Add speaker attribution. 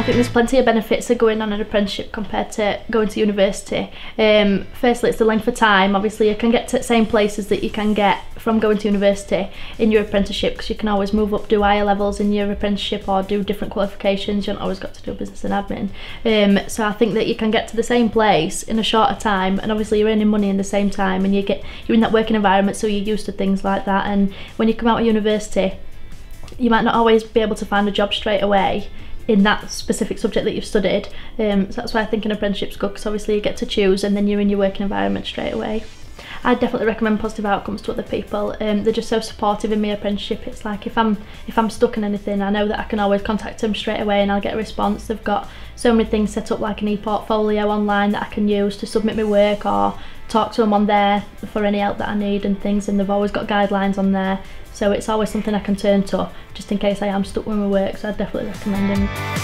Speaker 1: I think there's plenty of benefits of going on an apprenticeship compared to going to university. Um, firstly, it's the length of time. Obviously, you can get to the same places that you can get from going to university in your apprenticeship because you can always move up, do higher levels in your apprenticeship or do different qualifications. You don't always got to do business and admin. Um, so I think that you can get to the same place in a shorter time, and obviously you're earning money in the same time, and you get you're in that working environment, so you're used to things like that. And when you come out of university, you might not always be able to find a job straight away in that specific subject that you've studied. Um, so that's why I think an apprenticeship's good because obviously you get to choose and then you're in your working environment straight away. I definitely recommend positive outcomes to other people. Um, they're just so supportive in my apprenticeship. It's like if I'm if I'm stuck in anything, I know that I can always contact them straight away and I'll get a response. They've got so many things set up like an e-portfolio online that I can use to submit my work or talk to them on there for any help that I need and things. And they've always got guidelines on there, so it's always something I can turn to just in case I am stuck with my work. So I definitely recommend them.